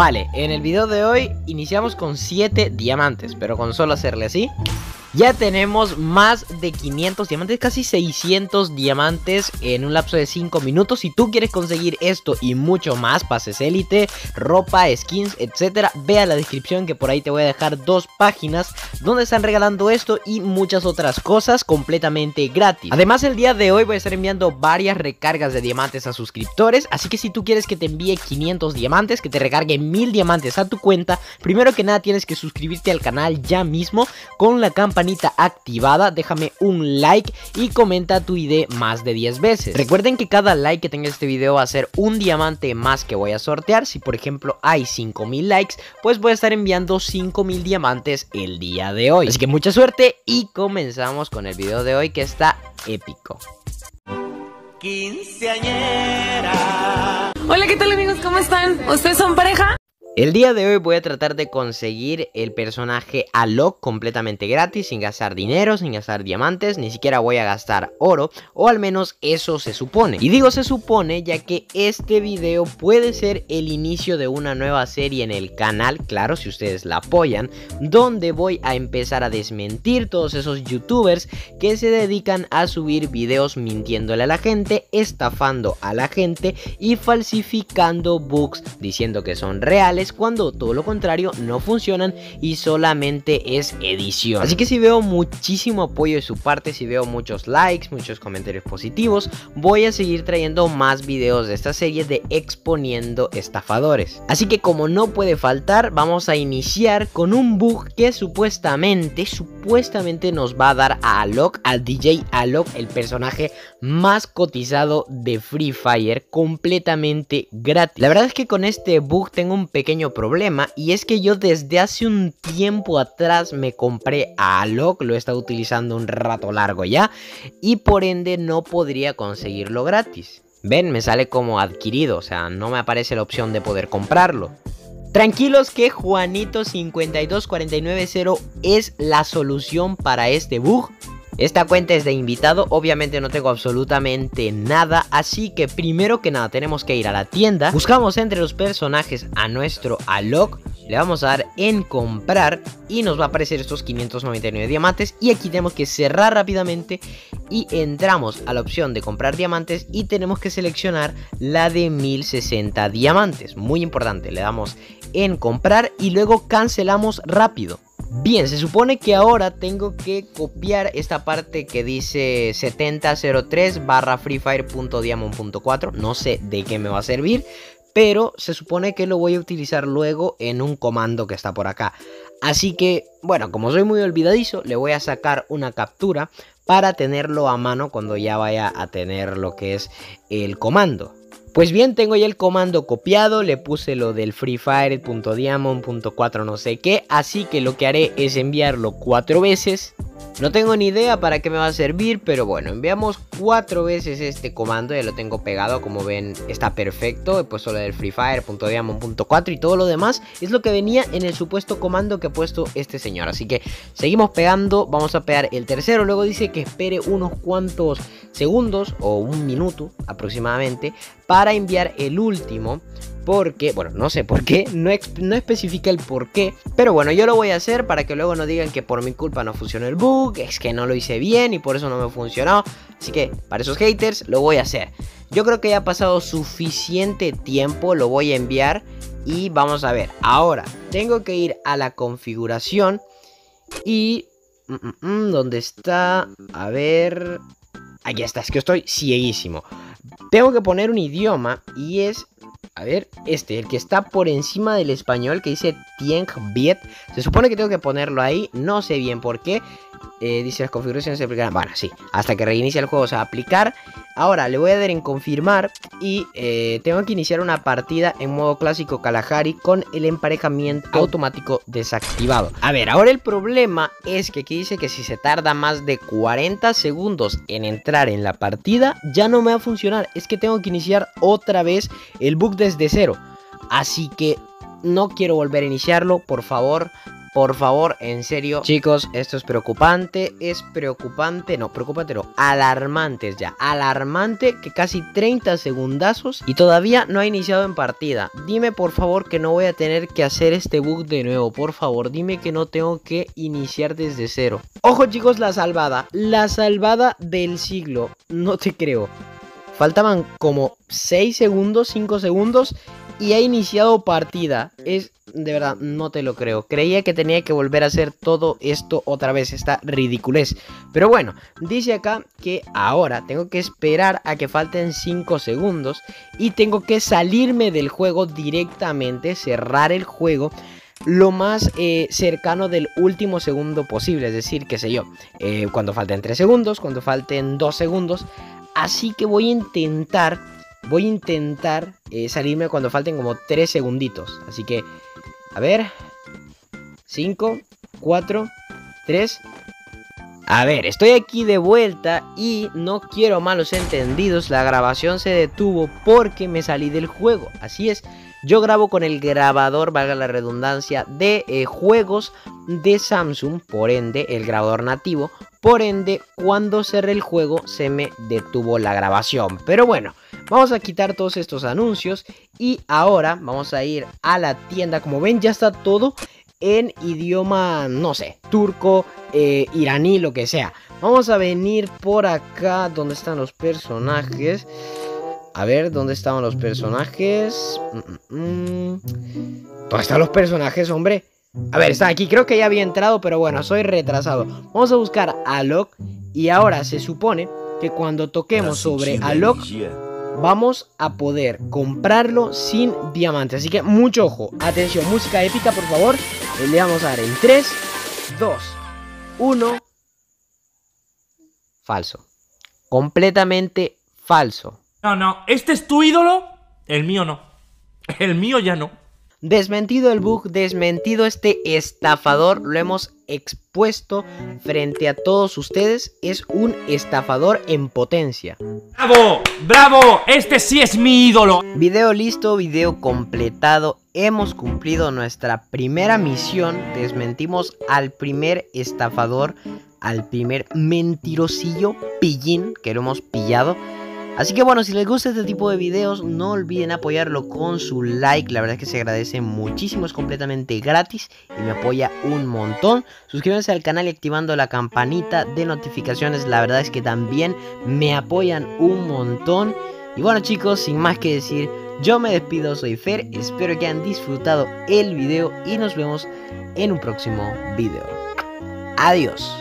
Vale, en el video de hoy iniciamos con 7 diamantes, pero con solo hacerle así ya tenemos más de 500 diamantes, casi 600 diamantes en un lapso de 5 minutos. Si tú quieres conseguir esto y mucho más, pases élite, ropa, skins, etcétera, ve a la descripción que por ahí te voy a dejar dos páginas donde están regalando esto y muchas otras cosas completamente gratis. Además, el día de hoy voy a estar enviando varias recargas de diamantes a suscriptores, así que si tú quieres que te envíe 500 diamantes, que te recargue 1000 diamantes a tu cuenta, primero que nada tienes que suscribirte al canal ya mismo con la campanita activada, déjame un like y comenta tu ID más de 10 veces. Recuerden que cada like que tenga este video va a ser un diamante más que voy a sortear. Si por ejemplo hay 5000 likes, pues voy a estar enviando 5000 diamantes el día de hoy. Así que mucha suerte y comenzamos con el video de hoy que está épico. Hola, ¿qué tal amigos? ¿Cómo están? ¿Ustedes son pareja? El día de hoy voy a tratar de conseguir el personaje Alok completamente gratis, sin gastar dinero, sin gastar diamantes, ni siquiera voy a gastar oro, o al menos eso se supone. Y digo se supone ya que este video puede ser el inicio de una nueva serie en el canal, claro si ustedes la apoyan, donde voy a empezar a desmentir todos esos youtubers que se dedican a subir videos mintiéndole a la gente, estafando a la gente y falsificando bugs diciendo que son reales cuando todo lo contrario no funcionan y solamente es edición. Así que si veo muchísimo apoyo de su parte, si veo muchos likes, muchos comentarios positivos, voy a seguir trayendo más videos de esta serie de exponiendo estafadores. Así que como no puede faltar, vamos a iniciar con un bug que supuestamente, supuestamente nos va a dar a Alok, al DJ Alok, el personaje más cotizado de Free Fire, completamente gratis. La verdad es que con este bug tengo un pequeño problema y es que yo desde hace un tiempo atrás me compré a Alok, lo he estado utilizando un rato largo ya y por ende no podría conseguirlo gratis. Ven, me sale como adquirido, o sea, no me aparece la opción de poder comprarlo. Tranquilos que Juanito52490 es la solución para este bug. Esta cuenta es de invitado, obviamente no tengo absolutamente nada, así que primero que nada tenemos que ir a la tienda, buscamos entre los personajes a nuestro Alok, le vamos a dar en comprar y nos va a aparecer estos 599 diamantes. Y aquí tenemos que cerrar rápidamente y entramos a la opción de comprar diamantes y tenemos que seleccionar la de 1060 diamantes, muy importante, le damos en comprar y luego cancelamos rápido. Bien, se supone que ahora tengo que copiar esta parte que dice 7003 barra freefire.diamond.4. No sé de qué me va a servir, pero se supone que lo voy a utilizar luego en un comando que está por acá. Así que, bueno, como soy muy olvidadizo, le voy a sacar una captura para tenerlo a mano cuando ya vaya a tener lo que es el comando. Pues bien, tengo ya el comando copiado, le puse lo del freefire.diamond.4 no sé qué, así que lo que haré es enviarlo cuatro veces. No tengo ni idea para qué me va a servir, pero bueno, enviamos cuatro veces este comando, ya lo tengo pegado, como ven está perfecto, he puesto lo del freefire.diamond.4 y todo lo demás es lo que venía en el supuesto comando que ha puesto este señor, así que seguimos pegando, vamos a pegar el tercero, luego dice que espere unos cuantos segundos o un minuto aproximadamente para enviar el último porque, bueno, no sé por qué, no, no especifica el por qué, pero bueno, yo lo voy a hacer para que luego no digan que por mi culpa no funcionó el bug, es que no lo hice bien y por eso no me funcionó, así que para esos haters lo voy a hacer. Yo creo que ya ha pasado suficiente tiempo, lo voy a enviar y vamos a ver. Ahora, tengo que ir a la configuración y... Mm, mm, mm, ¿Dónde está? A ver... Aquí está, es que estoy cieguísimo. Tengo que poner un idioma y es a ver, este, el que está por encima del español que dice Tieng Viet. Se supone que tengo que ponerlo ahí, no sé bien por qué. Eh, dice las configuraciones se aplicarán. Bueno, sí, hasta que reinicie el juego se va a aplicar. Ahora le voy a dar en confirmar y eh, tengo que iniciar una partida en modo clásico Kalahari con el emparejamiento automático desactivado. A ver, ahora el problema es que aquí dice que si se tarda más de 40 segundos en entrar en la partida, ya no me va a funcionar. Es que tengo que iniciar otra vez el bug desde cero. Así que no quiero volver a iniciarlo, por favor por favor, en serio. Chicos, esto es preocupante, es preocupante, no, preocupante no, alarmante ya, alarmante que casi 30 segundazos y todavía no ha iniciado en partida. Dime por favor que no voy a tener que hacer este bug de nuevo, por favor, dime que no tengo que iniciar desde cero. Ojo chicos, la salvada, la salvada del siglo, no te creo. Faltaban como 6 segundos, 5 segundos y ha iniciado partida. Es de verdad, no te lo creo. Creía que tenía que volver a hacer todo esto otra vez. Esta ridiculez. Pero bueno, dice acá que ahora tengo que esperar a que falten 5 segundos. Y tengo que salirme del juego directamente. Cerrar el juego lo más eh, cercano del último segundo posible. Es decir, qué sé yo, eh, cuando falten 3 segundos, cuando falten 2 segundos. Así que voy a intentar Voy a intentar eh, salirme cuando falten como 3 segunditos. Así que, a ver. 5, 4, 3. A ver, estoy aquí de vuelta y no quiero malos entendidos. La grabación se detuvo porque me salí del juego. Así es, yo grabo con el grabador, valga la redundancia, de eh, juegos de Samsung, por ende, el grabador nativo. Por ende, cuando cerré el juego se me detuvo la grabación. Pero bueno, vamos a quitar todos estos anuncios y ahora vamos a ir a la tienda. Como ven, ya está todo en idioma, no sé, turco, eh, iraní, lo que sea. Vamos a venir por acá donde están los personajes. A ver, ¿dónde estaban los personajes? Mm, mm, mm. ¿Dónde están los personajes, hombre? A ver, está aquí. Creo que ya había entrado, pero bueno, soy retrasado. Vamos a buscar a Locke. Y ahora se supone que cuando toquemos sobre Alok, vamos a poder comprarlo sin diamantes. Así que mucho ojo. Atención, música épica, por favor. Le vamos a dar en 3, 2, 1. Falso. Completamente falso. No, no. ¿Este es tu ídolo? El mío no. El mío ya no. Desmentido el bug, desmentido este estafador, lo hemos expuesto frente a todos ustedes, es un estafador en potencia. ¡Bravo! ¡Bravo! Este sí es mi ídolo. Video listo, video completado, hemos cumplido nuestra primera misión, desmentimos al primer estafador, al primer mentirosillo pillín que lo hemos pillado. Así que bueno, si les gusta este tipo de videos, no olviden apoyarlo con su like. La verdad es que se agradece muchísimo, es completamente gratis y me apoya un montón. Suscríbanse al canal y activando la campanita de notificaciones. La verdad es que también me apoyan un montón. Y bueno chicos, sin más que decir, yo me despido, soy Fer, espero que hayan disfrutado el video y nos vemos en un próximo video. Adiós.